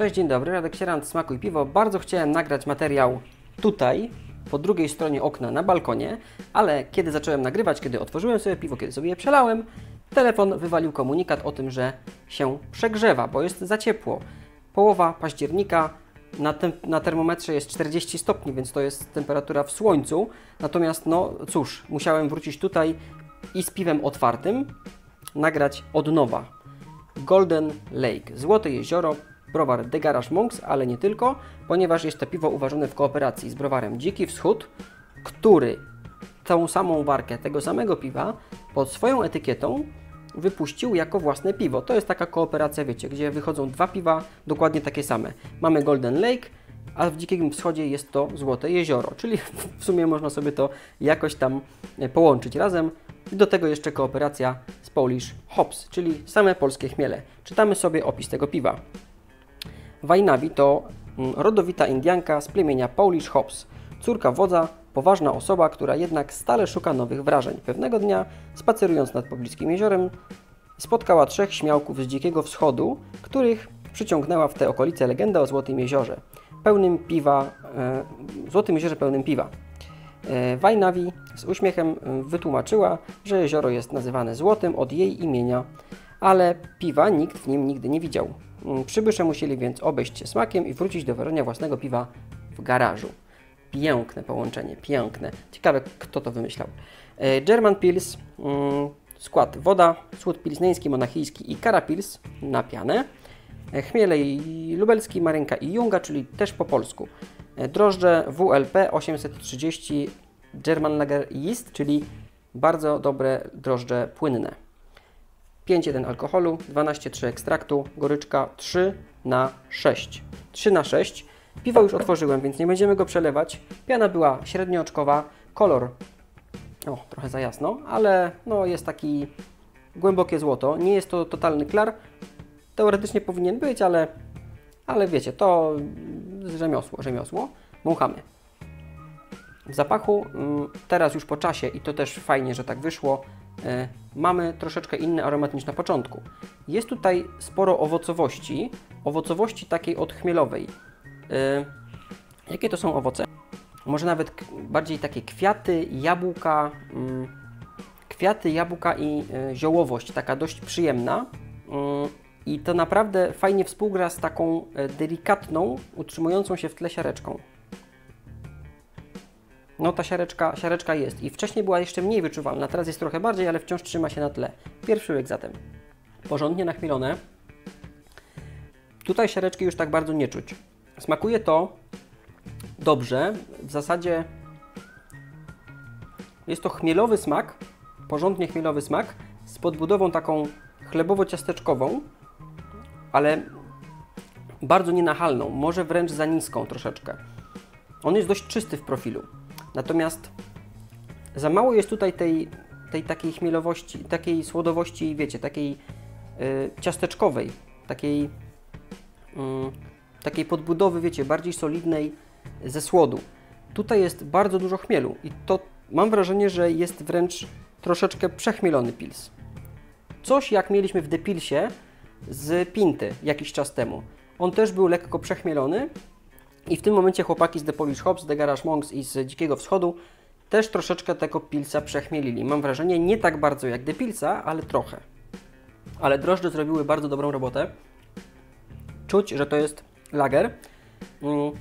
Cześć, dzień dobry, Radek Sierant, Smakuj Piwo. Bardzo chciałem nagrać materiał tutaj, po drugiej stronie okna na balkonie, ale kiedy zacząłem nagrywać, kiedy otworzyłem sobie piwo, kiedy sobie je przelałem, telefon wywalił komunikat o tym, że się przegrzewa, bo jest za ciepło. Połowa października, na, na termometrze jest 40 stopni, więc to jest temperatura w słońcu. Natomiast, no cóż, musiałem wrócić tutaj i z piwem otwartym nagrać od nowa. Golden Lake, Złote Jezioro, browar The Garage Monks, ale nie tylko, ponieważ jest to piwo uważane w kooperacji z browarem Dziki Wschód, który tą samą warkę tego samego piwa pod swoją etykietą wypuścił jako własne piwo. To jest taka kooperacja, wiecie, gdzie wychodzą dwa piwa dokładnie takie same. Mamy Golden Lake, a w Dzikim Wschodzie jest to Złote Jezioro, czyli w sumie można sobie to jakoś tam połączyć razem. Do tego jeszcze kooperacja z Polish Hops, czyli same polskie chmiele. Czytamy sobie opis tego piwa. Wajnawi to mm, rodowita Indianka z plemienia Polish Hops, córka wodza, poważna osoba, która jednak stale szuka nowych wrażeń. Pewnego dnia, spacerując nad pobliskim jeziorem, spotkała trzech śmiałków z Dzikiego Wschodu, których przyciągnęła w te okolice legenda o Złotym Jeziorze, pełnym piwa, e, Złotym Jeziorze pełnym piwa. E, Wajnawi z uśmiechem e, wytłumaczyła, że jezioro jest nazywane złotym od jej imienia, ale piwa nikt w nim nigdy nie widział. Mm, Przybysze musieli więc obejść się smakiem i wrócić do ważenia własnego piwa w garażu. Piękne połączenie, piękne. Ciekawe, kto to wymyślał. E, German Pils, mm, skład woda, słód pilsneński, monachijski i karapils na pianę. E, Chmiele i lubelski, marynka i junga, czyli też po polsku. E, Drożdże WLP 830 German Lager Yeast, czyli bardzo dobre drożdże płynne. 5,1 alkoholu, 12,3 ekstraktu, goryczka 3 na 6. 3 na 6. Piwo już otworzyłem, więc nie będziemy go przelewać. Piana była średnioczkowa, kolor o, trochę za jasno, ale no, jest taki głębokie złoto. Nie jest to totalny klar. Teoretycznie powinien być, ale, ale wiecie, to rzemiosło, rzemiosło. Wąchamy. Zapachu, mm, teraz już po czasie, i to też fajnie, że tak wyszło, e, mamy troszeczkę inny aromat niż na początku. Jest tutaj sporo owocowości, owocowości takiej odchmielowej. E, Jakie to są owoce? Może nawet bardziej takie kwiaty, jabłka, mm, kwiaty, jabłka i e, ziołowość, taka dość przyjemna. Mm, I to naprawdę fajnie współgra z taką delikatną, utrzymującą się w tle siareczką. No ta siareczka, siareczka jest i wcześniej była jeszcze mniej wyczuwalna, teraz jest trochę bardziej, ale wciąż trzyma się na tle. Pierwszy łyk zatem. Porządnie nachmielone. Tutaj siareczki już tak bardzo nie czuć. Smakuje to dobrze. W zasadzie jest to chmielowy smak, porządnie chmielowy smak, z podbudową taką chlebowo-ciasteczkową, ale bardzo nienachalną, może wręcz za niską troszeczkę. On jest dość czysty w profilu. Natomiast za mało jest tutaj tej, tej takiej chmielowości, takiej słodowości, wiecie, takiej y, ciasteczkowej, takiej, mm, takiej podbudowy, wiecie, bardziej solidnej ze słodu. Tutaj jest bardzo dużo chmielu i to mam wrażenie, że jest wręcz troszeczkę przechmielony pils. Coś jak mieliśmy w Depilsie z Pinty jakiś czas temu. On też był lekko przechmielony i w tym momencie chłopaki z The Polish Hops, The Garage Monks i z Dzikiego Wschodu też troszeczkę tego pilsa przechmielili. Mam wrażenie, nie tak bardzo jak The Pilsa, ale trochę. Ale drożdże zrobiły bardzo dobrą robotę. Czuć, że to jest lager. Mm.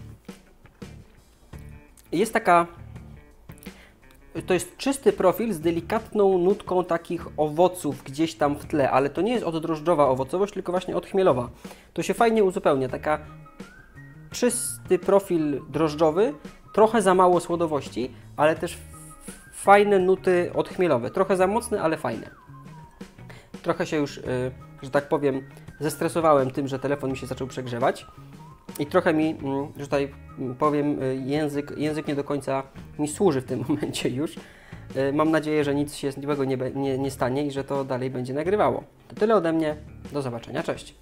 Jest taka to jest czysty profil z delikatną nutką takich owoców gdzieś tam w tle, ale to nie jest oddrożdżowa owocowość, tylko właśnie odchmielowa. To się fajnie uzupełnia, taka czysty profil drożdżowy, trochę za mało słodowości, ale też fajne nuty odchmielowe. Trochę za mocne, ale fajne. Trochę się już, y, że tak powiem, zestresowałem tym, że telefon mi się zaczął przegrzewać. I trochę mi, mm, że tutaj mm, powiem, y, język, język nie do końca mi służy w tym momencie już. Y, Mam nadzieję, że nic się złego nie, nie, nie stanie i że to dalej będzie nagrywało. To tyle ode mnie. Do zobaczenia. Cześć.